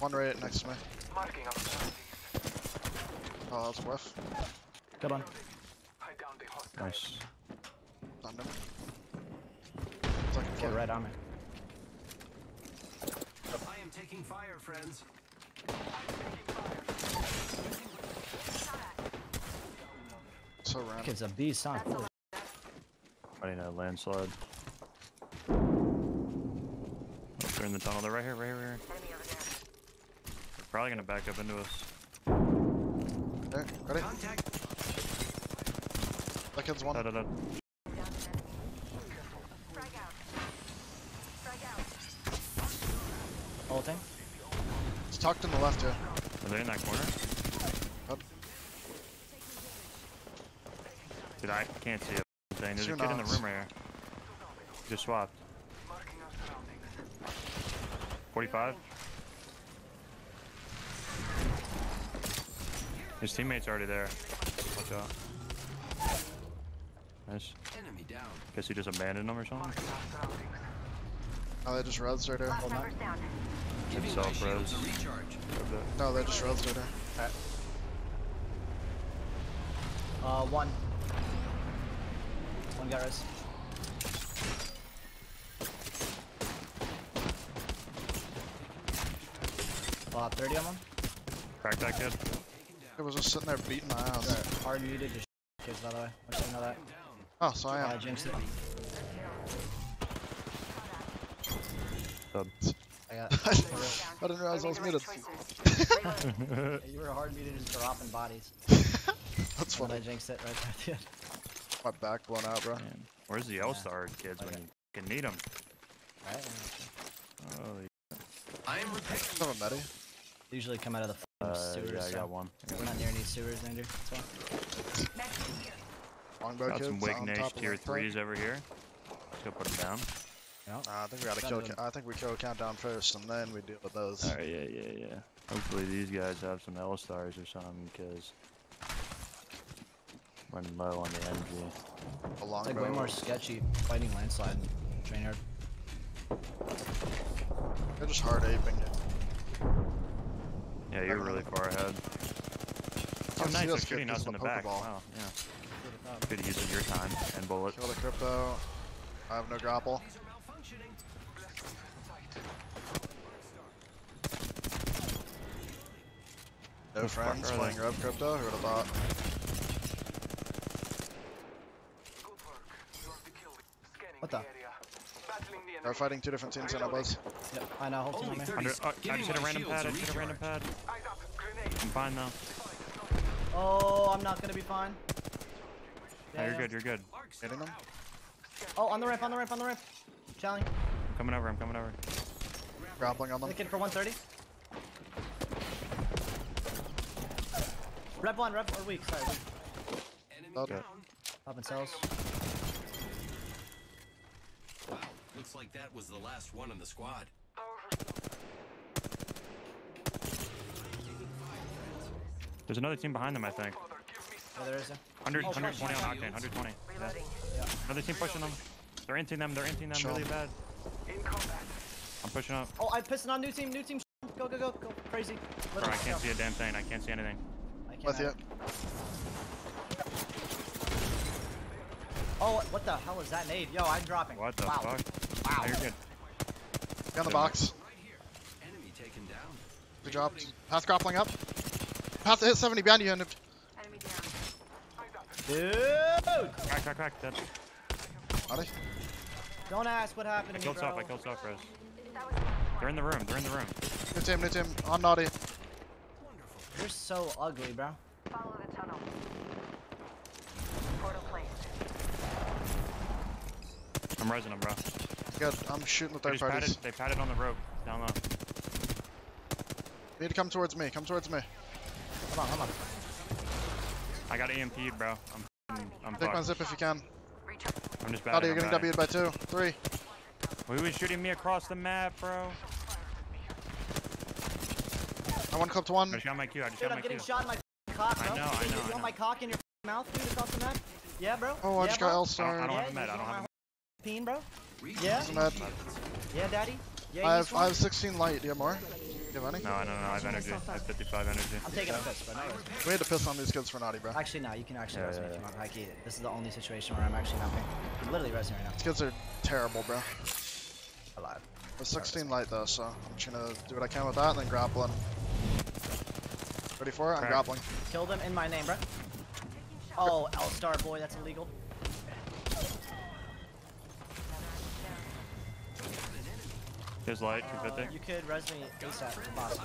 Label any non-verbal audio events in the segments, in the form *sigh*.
One right next to me. Marking our. Oh, that's whiff. Good one. I downed a hostile. Nice. Thunder. It's like Get kid. red on me. I am taking fire, friends. So random. Kid's a beast, huh? Fighting a landslide. They're in the tunnel. They're right here, right here, right here. They're probably gonna back up into us. Eh, okay, ready? Contact. That kid's one. Da, da, da. Ulting. It's tucked in the left here. Are they in that corner? Yep. Dude, I can't see a thing. There's a Two kid in the room right here. Just swapped. Marking our surroundings. 45. His teammate's already there. Watch out. Nice. Enemy down. Guess he just abandoned him or something. Marking our surroundings. Oh, they just res right here. Hold on. Giving Self my shields a res. recharge. No, they just res right here. Uh, one. One got res. Uh, 30 on one. Crack that kid. It was just sitting there beating my ass. Sorry, hard muted just kids, by the way. I should know that. Oh, so I I am. jinxed it. Sub. I got. I didn't realize I was muted. *laughs* you were hard muted just dropping bodies. *laughs* That's And I jinxed it right there at the end. My back blown out, bro. Man. Where's the L-Star kids when you can need them? Right? Holy I am repairing. Have a medi. Usually come out of the uh, sewers. yeah, I got one. We're not near any sewers, Andrew. That's why. Longbow Got some Wig on Nash top of tier threes over here. Let's go put them down. Uh, I think we gotta Send kill. them. Ca- I think we kill countdown first, and then we deal with those. Alright, yeah, yeah, yeah. Hopefully these guys have some L-Stars or something, because running low on the energy. A It's like way more sketchy fighting landslide and train yard. They're just hard aping it. Yeah, you're really far ahead. Oh, Can't nice, see they're us shooting us in the the back. Pokeball. Wow, yeah. Good use of your time and bullets. Kill the crypto. I have no grapple. These are malfunctioning. No friends are playing they? Rev Crypto. Who would have thought? Good work. You have the kill. Scanning What the the? area. Battling the They're fighting two different teams in our buzz. Yep, I know. Whole team Only on me. Under, oh, I Giving just hit a random pad, a I just hit a random pad. Eyes up. Grenade. I'm fine though. Oh, I'm not gonna be fine. No, you're Yeah. good, you're good. Hitting them? Oh, on the ramp, on the ramp, on the ramp. Challenge. I'm coming over, I'm coming over. Grappling on them. Looking for 130. Rev one, rev or weak. Sorry, weak. Enemy Dead. down. Popping cells. Wow. Looks like that was the last one in the squad. There's another team behind them, I think. Yeah, there is. A... 100, Oh, 120 on. Octane, 120. Yeah. Yeah. Another team pushing them. They're inting them, they're inting them Show really 'em. bad. In combat. I'm pushing up. Oh, I'm pissing on new team. New team. Go, go, go, go. Crazy. Bro, I can't see a damn thing, I can't see anything. I can't With you. it. Oh, what the hell is that nade? Yo, I'm dropping. What the wow. fuck? Wow. Oh, you're good. Get on the box. Right here. Enemy taken down. We dropped. Path grappling up. Path to hit 70 behind you. And if- Dude! Crack, crack, crack, dead. Buddy. Don't ask what happened I to me, killed bro. Self, I killed Self, Rose. They're in the room, they're in the room. New team, new team. On naughty. You're so ugly, bro. Follow the tunnel. I'm raising him, bro. Good. I'm shooting the third parties. They patted on the rope, down low. You need to come towards me, come towards me. Come on, come on. I got EMP'd, bro. I'm, I'm Take my zip if you can. I'm just batting. Aldi, you're getting W'd by two, three. Well, he was shooting me across the map, bro. I one clipped one. I just got my Q, I just Dude, got I'm my getting Q. shot in my cock, bro. I know, I know, You, you I want know. my cock in your mouth, dude, across the map? Yeah, bro? Oh, I yeah, just bro? got L-star. I don't, I don't yeah, have a med, I don't have a med. 15, bro? Yeah? Yeah, daddy? Yeah, I have, I have 16 light. Do you have more? Do you have any? No, no, no. I have energy. I have 55 energy. I'm taking a piss, but. We had to piss on these kids for naughty, bro. Actually, no. You can actually yeah, res me yeah, if you want. Like, this is the only situation where I'm actually not I'm literally resing right now. These kids are terrible, bro. Alive. have 16 light, though, so I'm just gonna do what I can with that and then grappling. Ready for it? I'm grappling. Kill them in my name, bro. Oh, L-star boy. That's illegal. His light, Uh, 250. you could res me ASAP if possible.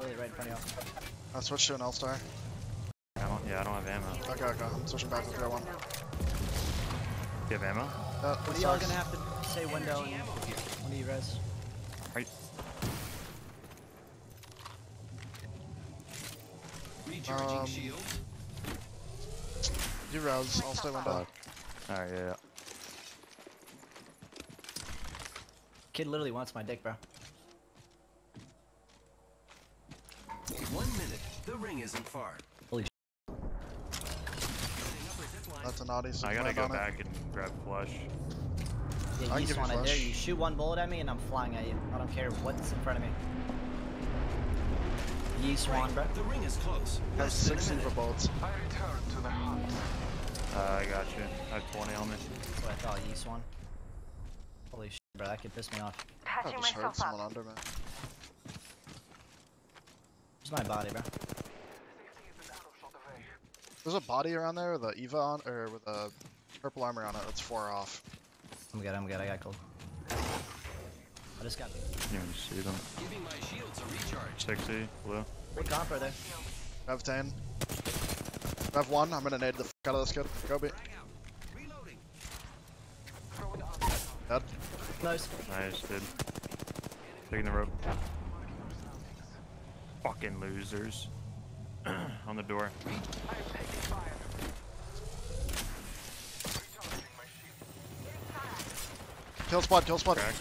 Literally right in front of you. I switched to an L-star. I don't, yeah, I don't have ammo. Okay, okay. I'm switching back to tier one. Do you have ammo? Yeah, What are y'all gonna have to say window and when do you res? Right. Recharging Um, shield. You res. I'll stay window. Alright, yeah, Kid literally wants my dick, bro. One minute. The ring isn't far. Holy sh That's a naughty. So I you gotta go on it. back and grab flush. Yeah, I you can give you spawn in there, you shoot one bullet at me and I'm flying at you. I don't care what's in front of me. Ye swan, bro. The ring is close. Has six than a 60 minute. for bullets. I return to the hunt. Uh, I got you. I have 20 on me. That's what I thought, ye swan. Holy shit, bro, that could piss me off. I Patching just heard myself someone up. under me. Where's my body, bro? Safety is an arrow shot away. There's a body around there with a Eva on, or with a purple armor on it. That's far off. I'm good, I'm good, I got cold. I just got You can even see them. Giving my shields a recharge. 60, blue. What comp are they? Rev 10. Rev 1. I'm gonna nade the f out of this kid. Go be. Frag out. Reloading. Throwing up. Dead. Nice. Nice, dude. Taking the rope. Fucking losers. *clears throat* on the door. I am taking fire. Recharging my shield. Kill squad. Kill squad. Crack.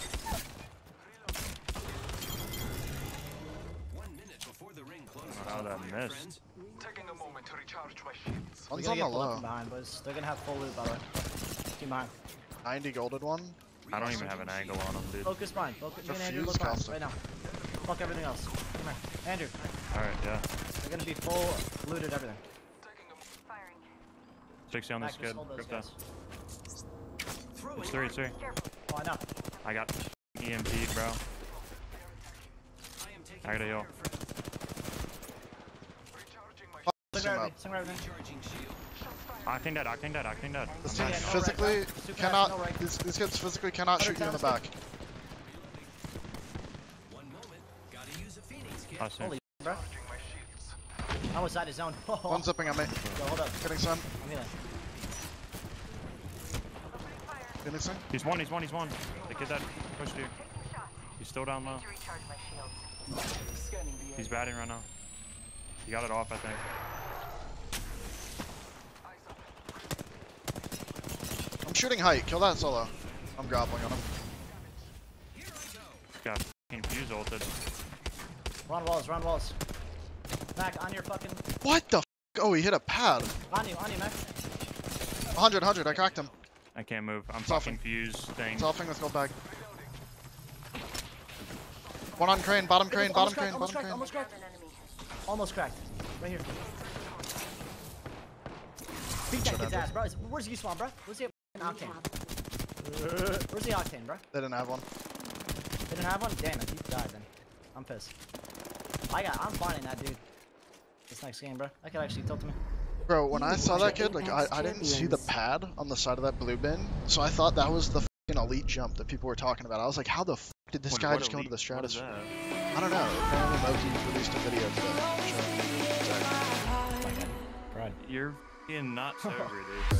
One minute before the ring closes. How that missed. Taking a moment to recharge my shields. We One's gotta on the get low. behind, boys. They're gonna have full loot, by the way. Keep behind. 90 golded one. I don't even have an angle on him, dude. Focus behind. Focus. Me and Andrew look behind right now. Fuck everything else. Come here. Andrew, Alright, yeah. they're gonna be full looted everything. Taking a Firing. 60 on this kid. hold Grip that. It's three, it's three. Oh, I know. I got EMP'd, bro. I am I gotta heal. fire, friends. recharging my Fuck Sing him up. with me. Sing right with me. Recharging shield. Octane dead, Octane dead, Octane dead. This Yeah, team yeah, no right, physically bro. Super cannot. no right. These, these kids physically cannot shoot you in the back. One moment. Gotta use a phoenix kit. Holy bro. Recharging my. I was out of zone. *laughs* One zipping at me. Yo, hold up. Kidding son. I'm healing. Phoenixing. He's one, he's one, he's one. The kid that pushed you. He's still down low. To recharge my shields. Scanning the He's batting right now. He got it off, I think. Eyes up. I'm shooting height. Kill that solo. I'm grappling on him. Got fucking fuse ulted. Run walls, run walls. Mac, on your fucking. What the? F oh, he hit a pad. On you, on you, Mac. 100, 100. I cracked him. I can't move. I'm Soften. fucking fuse thing. It's offing with gold bag. One on crane. Bottom crane. Bottom Almost crane. almost Bottom cracked, crane. almost cracked. Almost cracked. Right here. Beat that kid's ass, bro. Where's the spawn, bro? Where's the octane? Where's the octane, bro? They didn't have one. They didn't have one? Damn it, you died then. I'm pissed. I got, I'm finding that dude. This next game, bro. That could actually tilt me. Bro, when I saw that kid, like I, I didn't see the pad on the side of that blue bin, so I thought that was the fucking elite jump that people were talking about. I was like, how the f did this What- guy what just go into the elite- what is stratosphere? that? I don't know. Apparently Moki released a video today. showing- My You're being not sober, *laughs* dude.